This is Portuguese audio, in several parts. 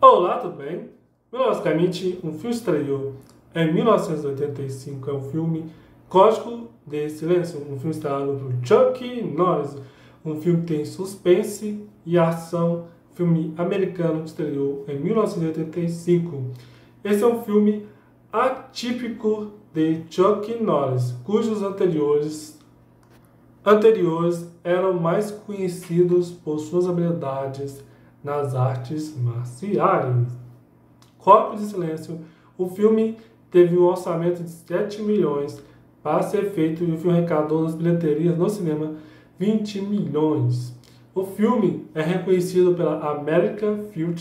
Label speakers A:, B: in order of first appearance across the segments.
A: Olá, tudo bem? Basicamente, um filme estreou em 1985, é um filme Código de Silêncio, um filme estrelado por Chuck Norris, um filme que tem suspense e ação, filme americano que estreou em 1985. Esse é um filme atípico de Chuck Norris, cujos anteriores anteriores eram mais conhecidos por suas habilidades nas artes marciais. Corpo de Silêncio, o filme teve um orçamento de 7 milhões para ser feito e o filme arrecadou nas bilheterias no cinema 20 milhões. O filme é reconhecido pela American Film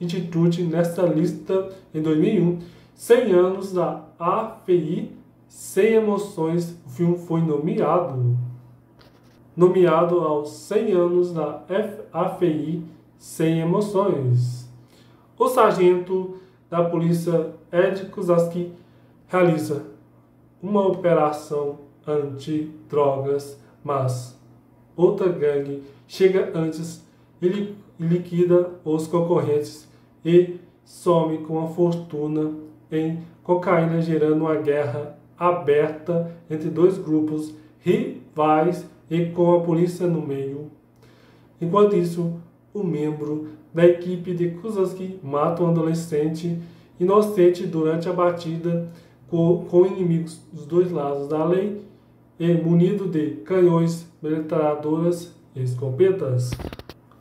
A: Institute nesta lista em 2001, 100 anos da AFI sem emoções. O filme foi nomeado nomeado aos 100 anos da AFI sem emoções. O sargento da polícia Ed Kuzaski realiza uma operação anti-drogas, mas outra gangue chega antes e liquida os concorrentes e some com a fortuna em cocaína, gerando uma guerra aberta entre dois grupos rivais e com a polícia no meio. Enquanto isso, o membro da equipe de Kuzaski mata um adolescente inocente durante a batida com, com inimigos dos dois lados da lei e munido de canhões, metralhadoras e escopetas.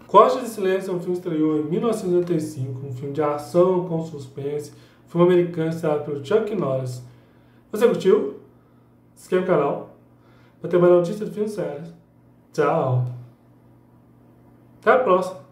A: Costa de Silêncio é um filme que estreou em 1985, um filme de ação com suspense, um filme americano estrelado pelo Chuck Norris. Você curtiu? Se inscreve no canal para ter mais notícias de filmes sérios. Tchau! Até a próxima!